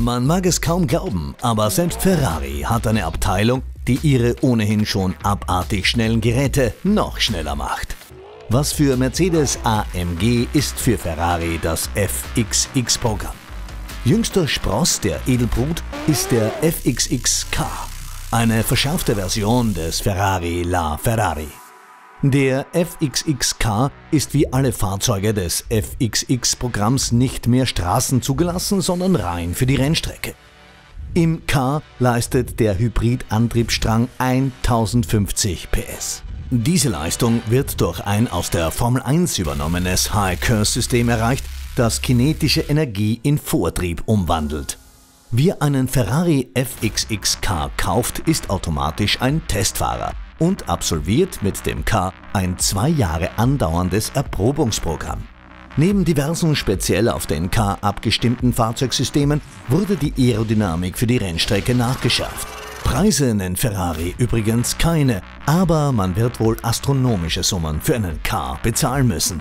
Man mag es kaum glauben, aber selbst Ferrari hat eine Abteilung, die ihre ohnehin schon abartig schnellen Geräte noch schneller macht. Was für Mercedes AMG ist für Ferrari das FXX-Programm. Jüngster Spross der Edelbrut ist der FXX-K, eine verschärfte Version des Ferrari La Ferrari. Der FXXK ist wie alle Fahrzeuge des FXX-Programms nicht mehr straßenzugelassen, sondern rein für die Rennstrecke. Im K leistet der Hybridantriebsstrang 1050 PS. Diese Leistung wird durch ein aus der Formel 1 übernommenes High-Curse-System erreicht, das kinetische Energie in Vortrieb umwandelt. Wer einen Ferrari FXXK kauft, ist automatisch ein Testfahrer und absolviert mit dem K ein zwei Jahre andauerndes Erprobungsprogramm. Neben diversen speziell auf den K abgestimmten Fahrzeugsystemen wurde die Aerodynamik für die Rennstrecke nachgeschärft. Preise nennt Ferrari übrigens keine, aber man wird wohl astronomische Summen für einen K bezahlen müssen.